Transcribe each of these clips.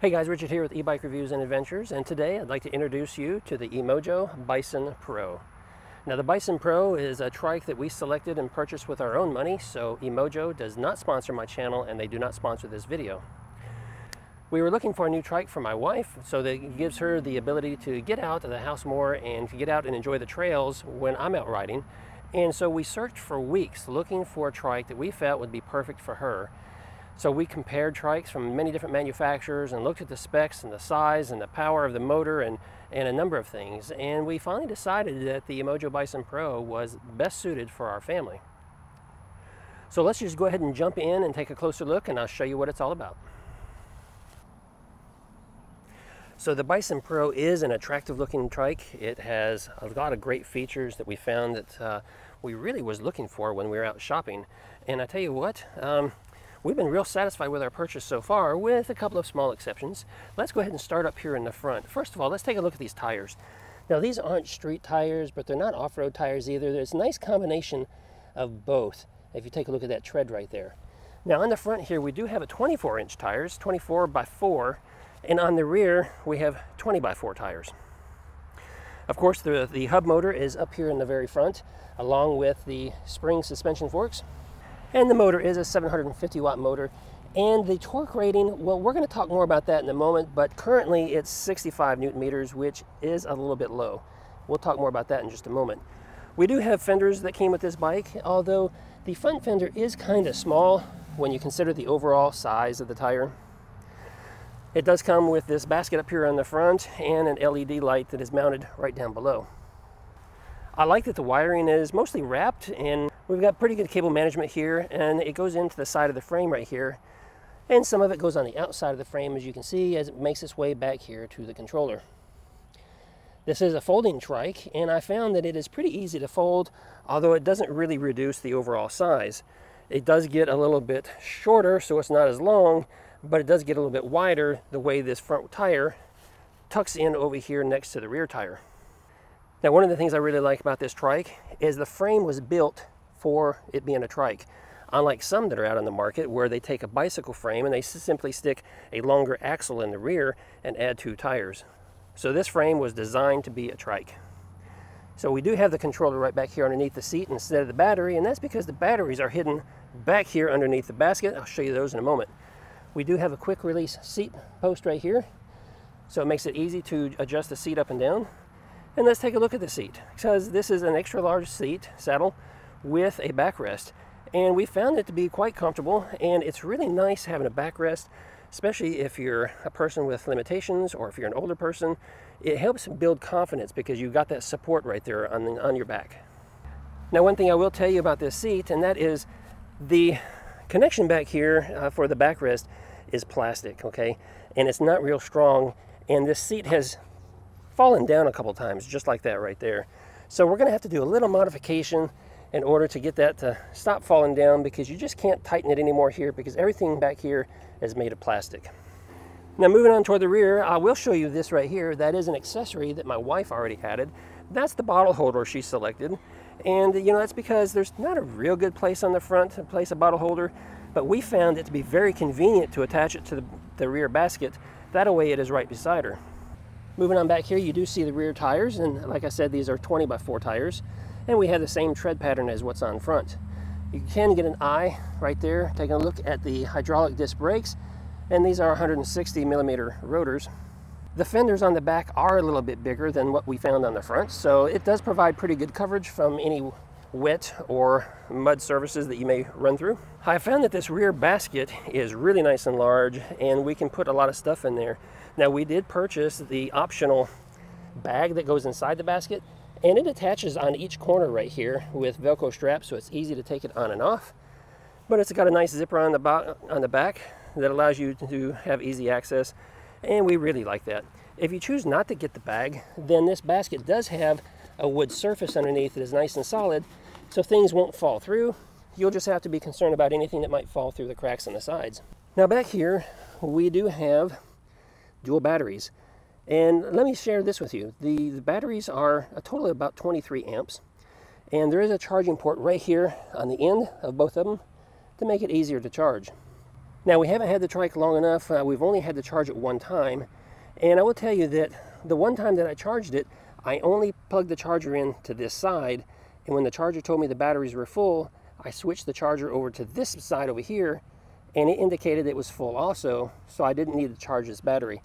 Hey guys, Richard here with eBike Reviews and Adventures, and today I'd like to introduce you to the Emojo Bison Pro. Now the Bison Pro is a trike that we selected and purchased with our own money, so Emojo does not sponsor my channel and they do not sponsor this video. We were looking for a new trike for my wife, so that it gives her the ability to get out of the house more and to get out and enjoy the trails when I'm out riding. And so we searched for weeks looking for a trike that we felt would be perfect for her. So we compared trikes from many different manufacturers and looked at the specs and the size and the power of the motor and, and a number of things. And we finally decided that the Emojo Bison Pro was best suited for our family. So let's just go ahead and jump in and take a closer look and I'll show you what it's all about. So the Bison Pro is an attractive looking trike. It has a lot of great features that we found that uh, we really was looking for when we were out shopping. And I tell you what, um, We've been real satisfied with our purchase so far, with a couple of small exceptions. Let's go ahead and start up here in the front. First of all, let's take a look at these tires. Now, these aren't street tires, but they're not off-road tires either. There's a nice combination of both, if you take a look at that tread right there. Now, on the front here, we do have a 24-inch tires, 24 by 4, and on the rear, we have 20 by 4 tires. Of course, the, the hub motor is up here in the very front, along with the spring suspension forks. And the motor is a 750 watt motor. And the torque rating, well, we're going to talk more about that in a moment, but currently it's 65 newton meters, which is a little bit low. We'll talk more about that in just a moment. We do have fenders that came with this bike, although the front fender is kind of small when you consider the overall size of the tire. It does come with this basket up here on the front and an LED light that is mounted right down below. I like that the wiring is mostly wrapped and we've got pretty good cable management here and it goes into the side of the frame right here. And some of it goes on the outside of the frame as you can see as it makes its way back here to the controller. This is a folding trike and I found that it is pretty easy to fold although it doesn't really reduce the overall size. It does get a little bit shorter so it's not as long but it does get a little bit wider the way this front tire tucks in over here next to the rear tire. Now one of the things I really like about this trike is the frame was built for it being a trike. Unlike some that are out on the market where they take a bicycle frame and they simply stick a longer axle in the rear and add two tires. So this frame was designed to be a trike. So we do have the controller right back here underneath the seat instead of the battery, and that's because the batteries are hidden back here underneath the basket. I'll show you those in a moment. We do have a quick release seat post right here, so it makes it easy to adjust the seat up and down. And let's take a look at the seat because this is an extra large seat saddle with a backrest. And we found it to be quite comfortable and it's really nice having a backrest, especially if you're a person with limitations or if you're an older person. It helps build confidence because you've got that support right there on, the, on your back. Now one thing I will tell you about this seat and that is the connection back here uh, for the backrest is plastic, okay? And it's not real strong and this seat has fallen down a couple times, just like that right there. So we're gonna have to do a little modification in order to get that to stop falling down because you just can't tighten it anymore here because everything back here is made of plastic. Now moving on toward the rear, I will show you this right here. That is an accessory that my wife already added. That's the bottle holder she selected. And you know, that's because there's not a real good place on the front to place a bottle holder, but we found it to be very convenient to attach it to the, the rear basket. That way it is right beside her. Moving on back here, you do see the rear tires, and like I said, these are 20 by 4 tires, and we have the same tread pattern as what's on front. You can get an eye right there, taking a look at the hydraulic disc brakes, and these are 160 millimeter rotors. The fenders on the back are a little bit bigger than what we found on the front, so it does provide pretty good coverage from any wet or mud surfaces that you may run through. I found that this rear basket is really nice and large and we can put a lot of stuff in there. Now we did purchase the optional bag that goes inside the basket and it attaches on each corner right here with Velcro straps so it's easy to take it on and off. But it's got a nice zipper on the, on the back that allows you to have easy access and we really like that. If you choose not to get the bag, then this basket does have a wood surface underneath that is nice and solid so things won't fall through. You'll just have to be concerned about anything that might fall through the cracks on the sides. Now back here, we do have dual batteries. And let me share this with you. The, the batteries are a total of about 23 amps. And there is a charging port right here on the end of both of them to make it easier to charge. Now we haven't had the trike long enough. Uh, we've only had to charge it one time. And I will tell you that the one time that I charged it, I only plugged the charger in to this side. And when the charger told me the batteries were full, I switched the charger over to this side over here and it indicated it was full also, so I didn't need to charge this battery.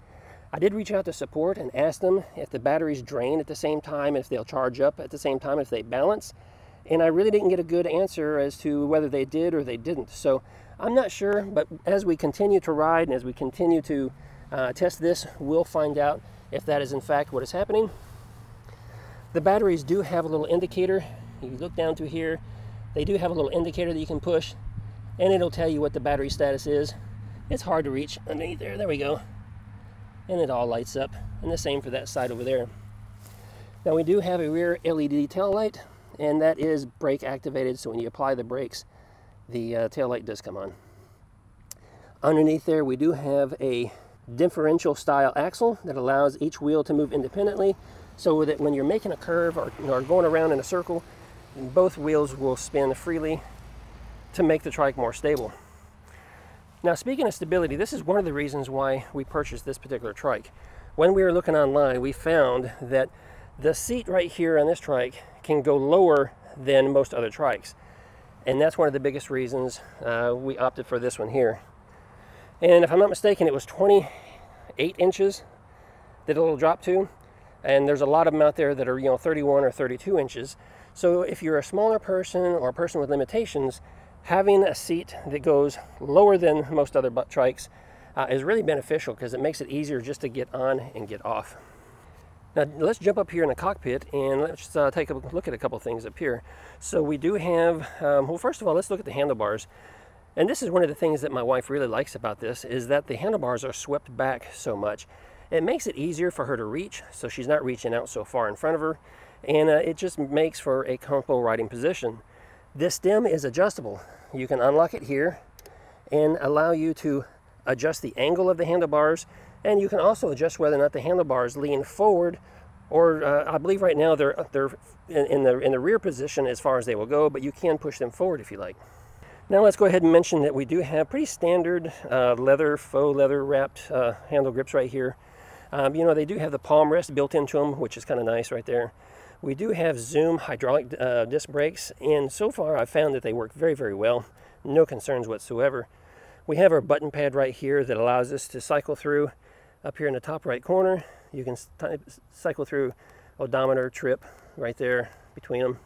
I did reach out to support and ask them if the batteries drain at the same time, if they'll charge up at the same time, if they balance. And I really didn't get a good answer as to whether they did or they didn't. So I'm not sure, but as we continue to ride and as we continue to uh, test this, we'll find out if that is in fact what is happening. The batteries do have a little indicator. You look down through here, they do have a little indicator that you can push and it'll tell you what the battery status is. It's hard to reach underneath there. There we go and it all lights up. And the same for that side over there. Now we do have a rear LED tail light and that is brake activated. So when you apply the brakes the uh, tail light does come on. Underneath there we do have a differential style axle that allows each wheel to move independently so that when you're making a curve or, or going around in a circle both wheels will spin freely to make the trike more stable now speaking of stability, this is one of the reasons why we purchased this particular trike. When we were looking online, we found that the seat right here on this trike can go lower than most other trikes. And that's one of the biggest reasons uh, we opted for this one here. And if I'm not mistaken, it was 28 inches that it'll drop to. And there's a lot of them out there that are, you know, 31 or 32 inches. So if you're a smaller person or a person with limitations, having a seat that goes lower than most other butt trikes uh, is really beneficial because it makes it easier just to get on and get off. Now let's jump up here in the cockpit and let's uh, take a look at a couple things up here. So we do have, um, well first of all let's look at the handlebars. And this is one of the things that my wife really likes about this is that the handlebars are swept back so much. It makes it easier for her to reach so she's not reaching out so far in front of her and uh, it just makes for a comfortable riding position. This stem is adjustable. You can unlock it here and allow you to adjust the angle of the handlebars and you can also adjust whether or not the handlebars lean forward or uh, I believe right now they're they're in, in, the in the rear position as far as they will go but you can push them forward if you like. Now let's go ahead and mention that we do have pretty standard uh, leather faux leather wrapped uh, handle grips right here. Um, you know they do have the palm rest built into them which is kind of nice right there. We do have Zoom hydraulic uh, disc brakes, and so far I've found that they work very, very well. No concerns whatsoever. We have our button pad right here that allows us to cycle through. Up here in the top right corner, you can cycle through odometer, trip, right there between them.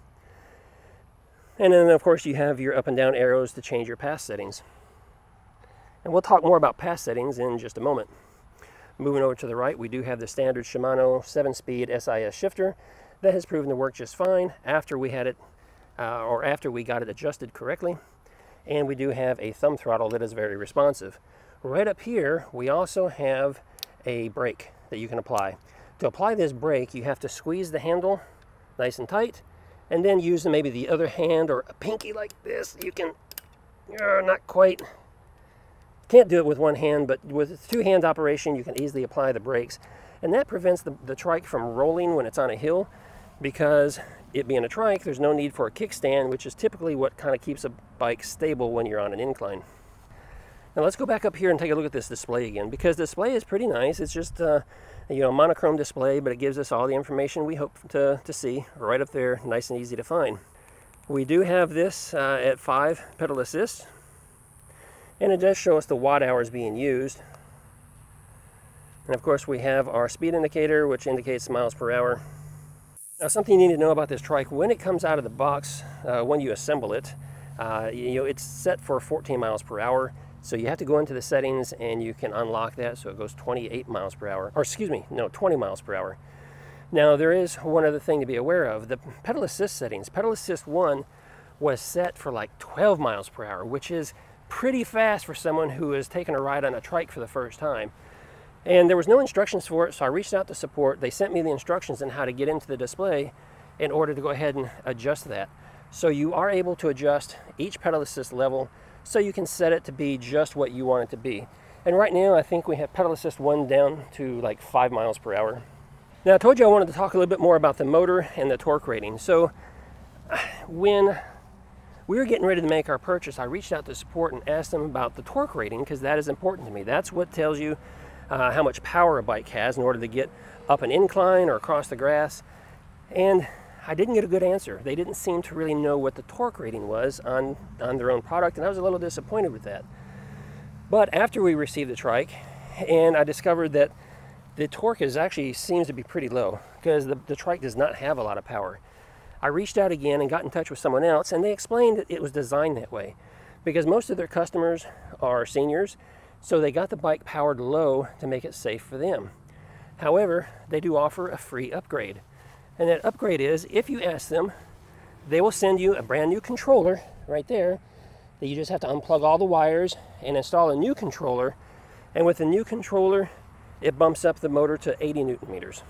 And then of course you have your up and down arrows to change your PAS settings. And we'll talk more about PAS settings in just a moment. Moving over to the right, we do have the standard Shimano 7-speed SIS shifter that has proven to work just fine after we had it, uh, or after we got it adjusted correctly. And we do have a thumb throttle that is very responsive. Right up here, we also have a brake that you can apply. To apply this brake, you have to squeeze the handle nice and tight, and then use maybe the other hand or a pinky like this. You can, uh, not quite, can't do it with one hand, but with two hand operation, you can easily apply the brakes. And that prevents the, the trike from rolling when it's on a hill because it being a trike, there's no need for a kickstand, which is typically what kind of keeps a bike stable when you're on an incline. Now let's go back up here and take a look at this display again, because the display is pretty nice. It's just uh, you know monochrome display, but it gives us all the information we hope to, to see right up there, nice and easy to find. We do have this uh, at 5 pedal assist, and it does show us the watt hours being used. And of course we have our speed indicator, which indicates miles per hour. Now something you need to know about this trike, when it comes out of the box, uh, when you assemble it, uh, you know, it's set for 14 miles per hour. So you have to go into the settings and you can unlock that so it goes 28 miles per hour, or excuse me, no, 20 miles per hour. Now there is one other thing to be aware of. The pedal assist settings, pedal assist 1 was set for like 12 miles per hour, which is pretty fast for someone who is taking a ride on a trike for the first time. And there was no instructions for it, so I reached out to support. They sent me the instructions on how to get into the display in order to go ahead and adjust that. So you are able to adjust each pedal assist level so you can set it to be just what you want it to be. And right now I think we have pedal assist 1 down to like 5 miles per hour. Now I told you I wanted to talk a little bit more about the motor and the torque rating. So when we were getting ready to make our purchase, I reached out to support and asked them about the torque rating because that is important to me. That's what tells you uh, how much power a bike has in order to get up an incline or across the grass. And I didn't get a good answer. They didn't seem to really know what the torque rating was on, on their own product, and I was a little disappointed with that. But after we received the trike, and I discovered that the torque is actually seems to be pretty low because the, the trike does not have a lot of power. I reached out again and got in touch with someone else, and they explained that it was designed that way because most of their customers are seniors, so they got the bike powered low to make it safe for them. However, they do offer a free upgrade. And that upgrade is if you ask them, they will send you a brand new controller right there that you just have to unplug all the wires and install a new controller. And with the new controller, it bumps up the motor to 80 newton meters.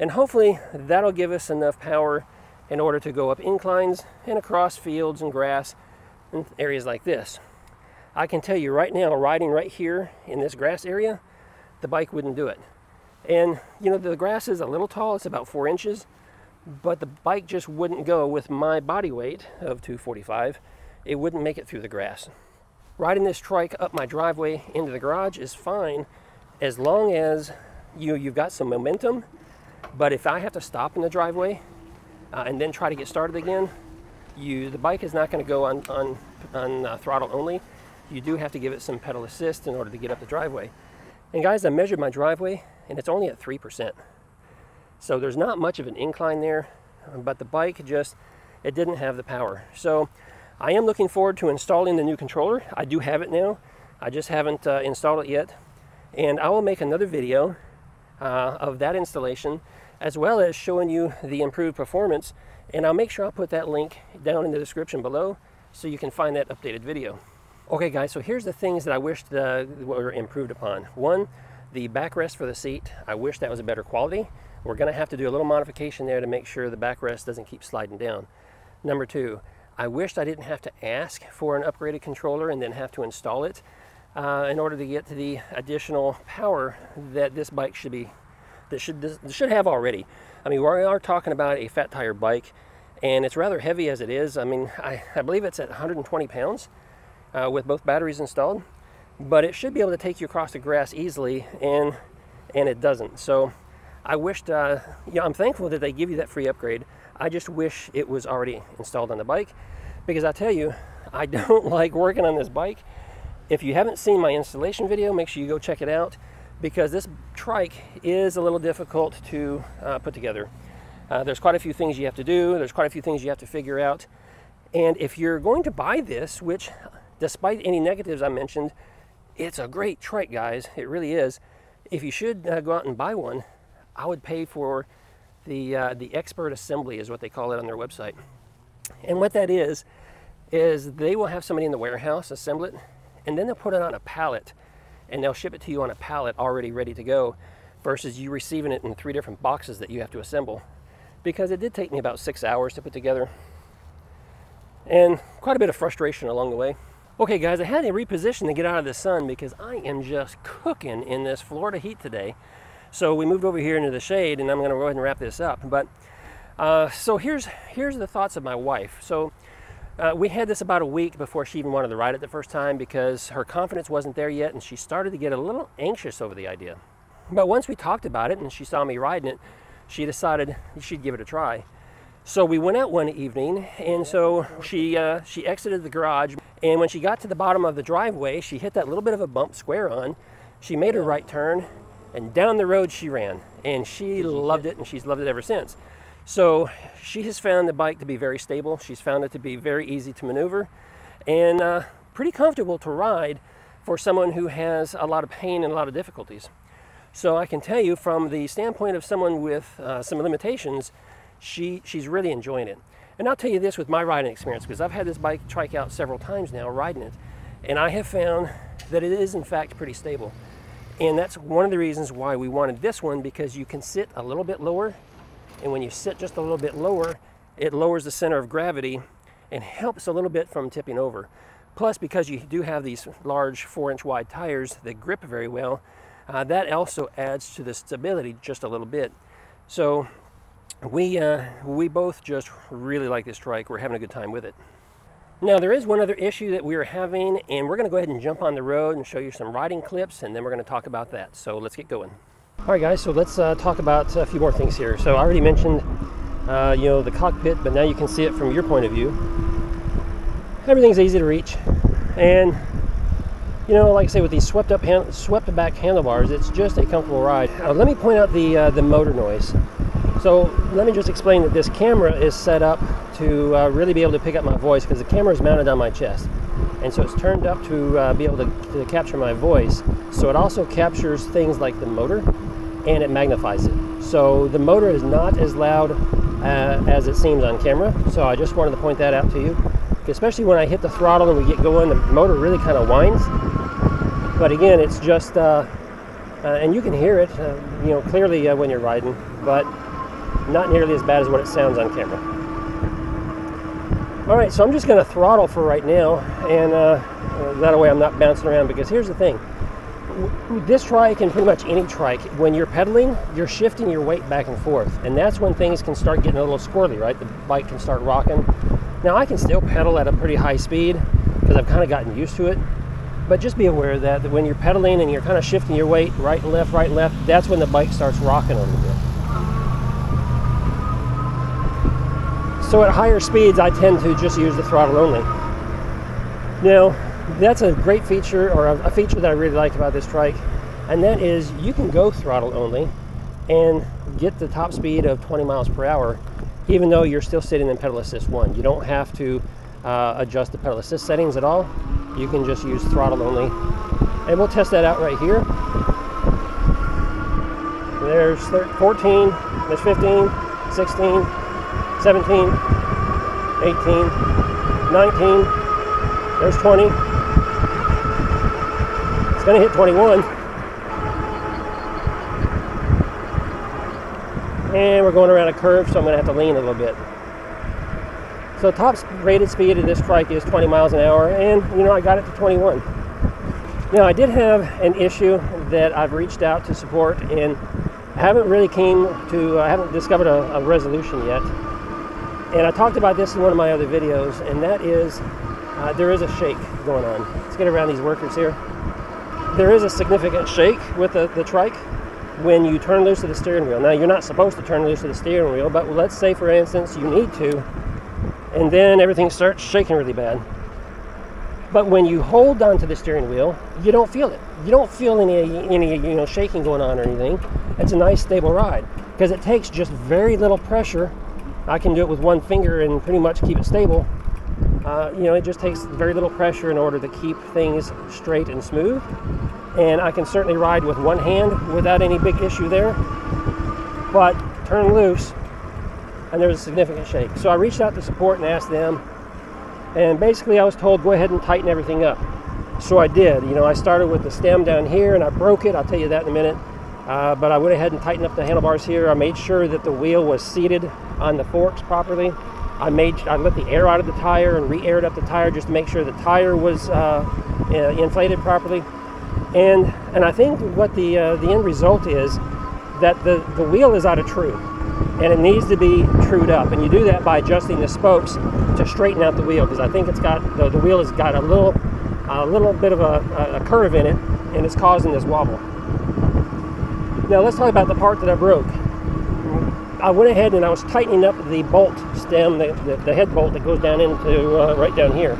And hopefully that'll give us enough power in order to go up inclines and across fields and grass and areas like this. I can tell you right now, riding right here in this grass area, the bike wouldn't do it. And you know, the grass is a little tall, it's about four inches, but the bike just wouldn't go with my body weight of 245. It wouldn't make it through the grass. Riding this trike up my driveway into the garage is fine as long as you, you've got some momentum. But if I have to stop in the driveway uh, and then try to get started again, you the bike is not going to go on, on, on uh, throttle only. You do have to give it some pedal assist in order to get up the driveway. And guys, I measured my driveway and it's only at 3%. So there's not much of an incline there, but the bike just, it didn't have the power. So I am looking forward to installing the new controller. I do have it now. I just haven't uh, installed it yet. And I will make another video uh, of that installation as well as showing you the improved performance. And I'll make sure I'll put that link down in the description below so you can find that updated video. Okay guys, so here's the things that I wished were improved upon. One, the backrest for the seat, I wish that was a better quality. We're gonna have to do a little modification there to make sure the backrest doesn't keep sliding down. Number two, I wished I didn't have to ask for an upgraded controller and then have to install it uh, in order to get to the additional power that this bike should be, that should, should have already. I mean, we are talking about a fat tire bike and it's rather heavy as it is. I mean, I, I believe it's at 120 pounds uh, with both batteries installed but it should be able to take you across the grass easily and and it doesn't. So I wished uh, yeah I'm thankful that they give you that free upgrade. I just wish it was already installed on the bike because I tell you I don't like working on this bike. If you haven't seen my installation video make sure you go check it out because this trike is a little difficult to uh, put together. Uh, there's quite a few things you have to do there's quite a few things you have to figure out and if you're going to buy this which despite any negatives I mentioned it's a great trike, guys. It really is. If you should uh, go out and buy one, I would pay for the, uh, the expert assembly is what they call it on their website. And what that is, is they will have somebody in the warehouse assemble it, and then they'll put it on a pallet, and they'll ship it to you on a pallet already ready to go, versus you receiving it in three different boxes that you have to assemble. Because it did take me about six hours to put together, and quite a bit of frustration along the way. Okay guys, I had to reposition to get out of the sun because I am just cooking in this Florida heat today. So we moved over here into the shade and I'm gonna go ahead and wrap this up. But uh, so here's, here's the thoughts of my wife. So uh, we had this about a week before she even wanted to ride it the first time because her confidence wasn't there yet and she started to get a little anxious over the idea. But once we talked about it and she saw me riding it, she decided she'd give it a try. So we went out one evening, and so she uh, she exited the garage, and when she got to the bottom of the driveway, she hit that little bit of a bump square on. She made her right turn, and down the road she ran, and she loved it, and she's loved it ever since. So she has found the bike to be very stable. She's found it to be very easy to maneuver, and uh, pretty comfortable to ride for someone who has a lot of pain and a lot of difficulties. So I can tell you from the standpoint of someone with uh, some limitations, she, she's really enjoying it. And I'll tell you this with my riding experience, because I've had this bike trike out several times now riding it, and I have found that it is in fact pretty stable. And that's one of the reasons why we wanted this one, because you can sit a little bit lower, and when you sit just a little bit lower, it lowers the center of gravity and helps a little bit from tipping over. Plus, because you do have these large four inch wide tires that grip very well, uh, that also adds to the stability just a little bit. So we uh, we both just really like this trike. We're having a good time with it. Now there is one other issue that we are having and we're going to go ahead and jump on the road and show you some riding clips and then we're going to talk about that. So let's get going. All right guys, so let's uh, talk about a few more things here. So I already mentioned uh, you know the cockpit but now you can see it from your point of view. Everything's easy to reach and you know like I say with these swept up hand, swept back handlebars it's just a comfortable ride. Uh, let me point out the uh, the motor noise. So let me just explain that this camera is set up to uh, really be able to pick up my voice because the camera is mounted on my chest. And so it's turned up to uh, be able to, to, capture my voice. So it also captures things like the motor and it magnifies it. So the motor is not as loud uh, as it seems on camera. So I just wanted to point that out to you. Especially when I hit the throttle and we get going, the motor really kind of whines. But again, it's just, uh, uh, and you can hear it, uh, you know, clearly when you're riding. But not nearly as bad as what it sounds on camera. All right, so I'm just going to throttle for right now, and uh, that way I'm not bouncing around because here's the thing. This trike and pretty much any trike, when you're pedaling, you're shifting your weight back and forth, and that's when things can start getting a little squirrely, right? The bike can start rocking. Now I can still pedal at a pretty high speed because I've kind of gotten used to it, but just be aware that, that when you're pedaling and you're kind of shifting your weight right and left, right and left, that's when the bike starts rocking a little bit. So at higher speeds, I tend to just use the throttle only. Now, that's a great feature, or a, feature that I really like about this trike, and that is you can go throttle only and get the top speed of 20 miles per hour, even though you're still sitting in pedal assist one. You don't have to uh, adjust the pedal assist settings at all. You can just use throttle only. And we'll test that out right here. There's 14, there's 15, 16, 17, 18, 19, there's 20. It's going to hit 21. And we're going around a curve, so I'm going to have to lean a little bit. So top rated speed of this trike is 20 miles an hour, and you know I got it to 21. Now I did have an issue that I've reached out to support, and I haven't really came to, I haven't discovered a, a resolution yet. And I talked about this in one of my other videos, and that is uh, there is a shake going on. Let's get around these workers here. There is a significant shake with the, the trike when you turn loose of the steering wheel. Now, you're not supposed to turn loose of the steering wheel, but let's say, for instance, you need to, and then everything starts shaking really bad. But when you hold onto the steering wheel, you don't feel it. You don't feel any, any you know, shaking going on or anything. It's a nice, stable ride because it takes just very little pressure I can do it with one finger and pretty much keep it stable. Uh, you know, it just takes very little pressure in order to keep things straight and smooth. And I can certainly ride with one hand without any big issue there. But turn loose, and there's a significant shake. So I reached out to support and asked them, and basically I was told go ahead and tighten everything up. So I did. You know, I started with the stem down here and I broke it. I'll tell you that in a minute. Uh, but I went ahead and tightened up the handlebars here. I made sure that the wheel was seated on the forks properly. I made I let the air out of the tire and re-aired up the tire just to make sure the tire was uh, inflated properly. And and I think what the uh, the end result is that the the wheel is out of true, and it needs to be trued up. And you do that by adjusting the spokes to straighten out the wheel because I think it's got the, the wheel has got a little a little bit of a, a curve in it, and it's causing this wobble. Now let's talk about the part that I broke. I went ahead and I was tightening up the bolt stem, the, the, the head bolt that goes down into uh, right down here.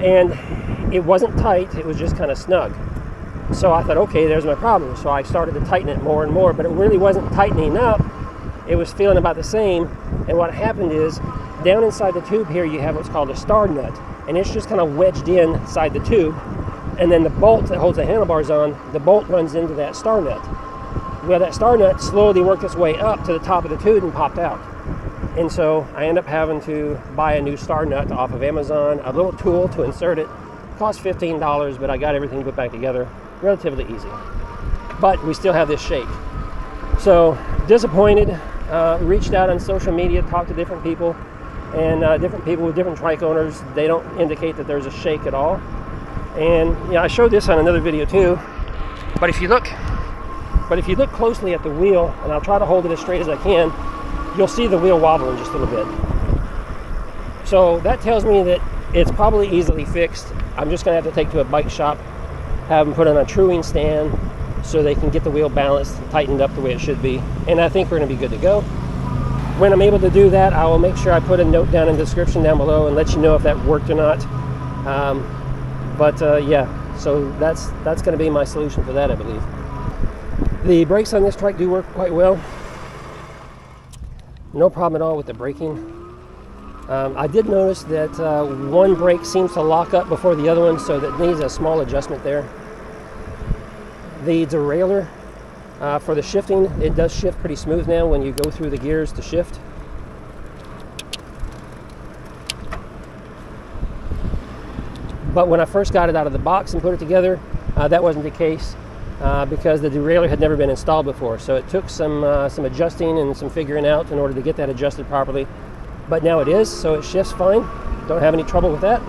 And it wasn't tight, it was just kind of snug. So I thought, okay, there's my problem. So I started to tighten it more and more, but it really wasn't tightening up. It was feeling about the same. And what happened is, down inside the tube here, you have what's called a star nut. And it's just kind of wedged inside the tube and then the bolt that holds the handlebars on, the bolt runs into that star nut. Well, that star nut slowly worked its way up to the top of the tube and popped out. And so I end up having to buy a new star nut off of Amazon, a little tool to insert it. Cost $15, but I got everything put back together relatively easy. But we still have this shake. So disappointed, uh, reached out on social media, talked to different people, and uh, different people with different trike owners, they don't indicate that there's a shake at all. And yeah, I showed this on another video too. But if you look, but if you look closely at the wheel, and I'll try to hold it as straight as I can, you'll see the wheel wobbling just a little bit. So that tells me that it's probably easily fixed. I'm just going to have to take to a bike shop, have them put on a truing stand so they can get the wheel balanced, and tightened up the way it should be. And I think we're going to be good to go. When I'm able to do that, I will make sure I put a note down in the description down below and let you know if that worked or not. Um, but uh, yeah, so that's that's going to be my solution for that, I believe. The brakes on this trike do work quite well. No problem at all with the braking. Um, I did notice that uh, one brake seems to lock up before the other one, so that needs a small adjustment there. The derailleur uh, for the shifting, it does shift pretty smooth now when you go through the gears to shift. But when I first got it out of the box and put it together, uh, that wasn't the case uh, because the derailleur had never been installed before. So it took some, uh, some adjusting and some figuring out in order to get that adjusted properly. But now it is, so it shifts fine. Don't have any trouble with that.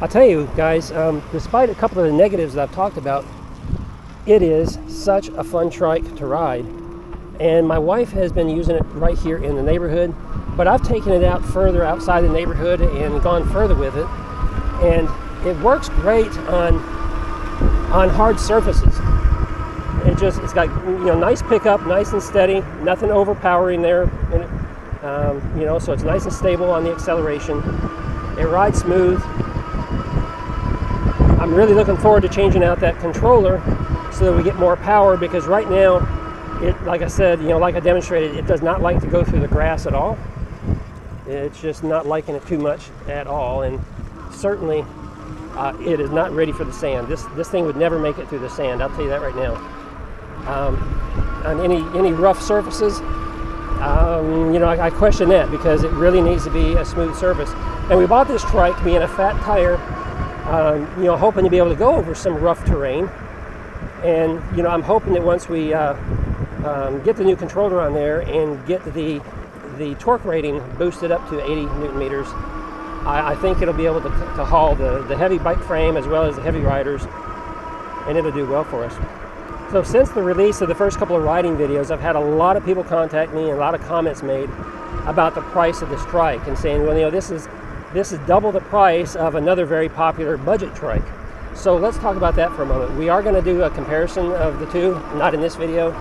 I'll tell you guys, um, despite a couple of the negatives that I've talked about, it is such a fun trike to ride. And my wife has been using it right here in the neighborhood, but I've taken it out further outside the neighborhood and gone further with it. And it works great on on hard surfaces. It just, it's got, you know, nice pickup, nice and steady, nothing overpowering there. It, um, you know, so it's nice and stable on the acceleration. It rides smooth. I'm really looking forward to changing out that controller so that we get more power because right now, it, like I said, you know, like I demonstrated, it does not like to go through the grass at all. It's just not liking it too much at all. And certainly uh, it is not ready for the sand. This this thing would never make it through the sand. I'll tell you that right now. Um, on any any rough surfaces, um, you know, I, I, question that because it really needs to be a smooth surface. And we bought this trike being a fat tire, um, you know, hoping to be able to go over some rough terrain. And you know, I'm hoping that once we uh, um, get the new controller on there and get the the torque rating boosted up to 80 newton meters, I, I think it'll be able to, to haul the, the heavy bike frame as well as the heavy riders, and it'll do well for us. So since the release of the first couple of riding videos, I've had a lot of people contact me and a lot of comments made about the price of this trike and saying, well, you know, this is this is double the price of another very popular budget trike. So let's talk about that for a moment. We are going to do a comparison of the two, not in this video,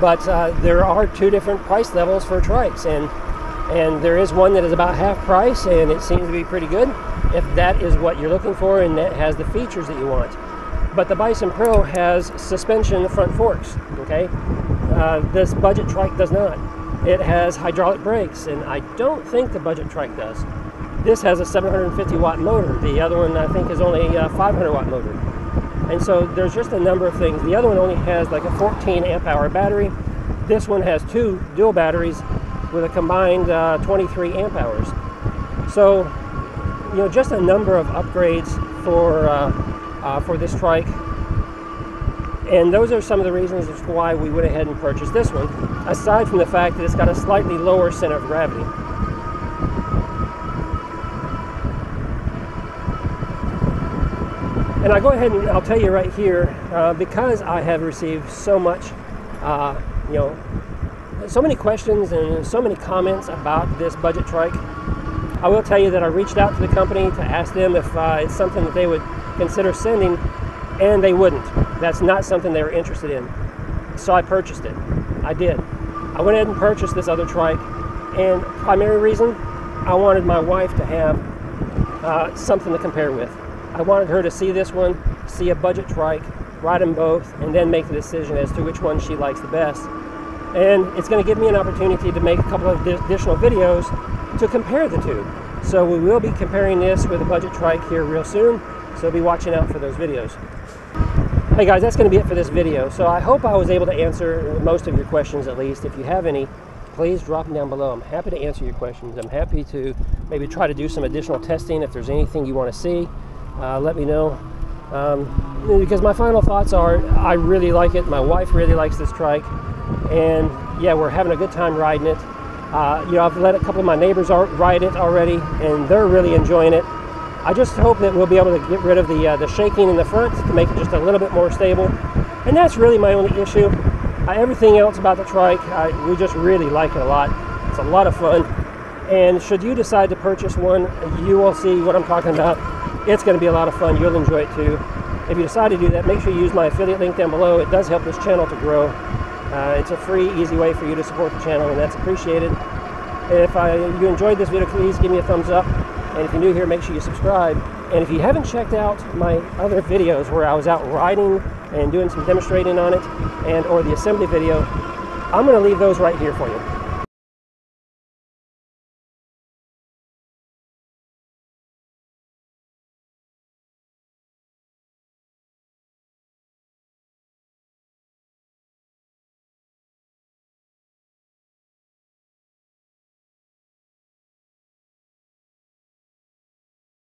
but uh, there are two different price levels for trikes, and and there is one that is about half price and it seems to be pretty good if that is what you're looking for and that has the features that you want. But the Bison Pro has suspension front forks okay? Uh, this budget trike does not. It has hydraulic brakes and I don't think the budget trike does. This has a 750 watt motor. The other one I think is only a 500 watt motor. And so there's just a number of things. The other one only has like a 14 amp hour battery. This one has two dual batteries with a combined uh, 23 amp hours. So, you know, just a number of upgrades for uh, uh, for this trike. And those are some of the reasons as to why we went ahead and purchased this one, aside from the fact that it's got a slightly lower center of gravity. And I go ahead and I'll tell you right here, uh, because I have received so much, uh, you know, so many questions and so many comments about this budget trike. I will tell you that I reached out to the company to ask them if uh, it's something that they would consider sending, and they wouldn't. That's not something they were interested in. So I purchased it. I did. I went ahead and purchased this other trike, and primary reason, I wanted my wife to have uh, something to compare with. I wanted her to see this one, see a budget trike, ride them both, and then make the decision as to which one she likes the best and it's going to give me an opportunity to make a couple of additional videos to compare the two. So we will be comparing this with a budget trike here real soon, so be watching out for those videos. Hey guys, that's going to be it for this video. So I hope I was able to answer most of your questions at least. If you have any, please drop them down below. I'm happy to answer your questions. I'm happy to maybe try to do some additional testing. If there's anything you want to see, uh, let me know. Um, because my final thoughts are, I really like it. My wife really likes this trike and yeah, we're having a good time riding it. Uh, you know, I've let a couple of my neighbors ride it already, and they're really enjoying it. I just hope that we'll be able to get rid of the uh, the shaking in the front to make it just a little bit more stable, and that's really my only issue. Uh, everything else about the trike, we just really like it a lot. It's a lot of fun, And should you decide to purchase one, you will see what I'm talking about. It's going to be a lot of fun. You'll enjoy it too. If you decide to do that, make sure you use my affiliate link down below. It does help this channel to grow. Uh, it's a free, easy way for you to support the channel, and that's appreciated. If I, you enjoyed this video, please give me a thumbs up. And if you're new here, make sure you subscribe. And if you haven't checked out my other videos where I was out riding and doing some demonstrating on it, and or the assembly video, I'm going to leave those right here for you.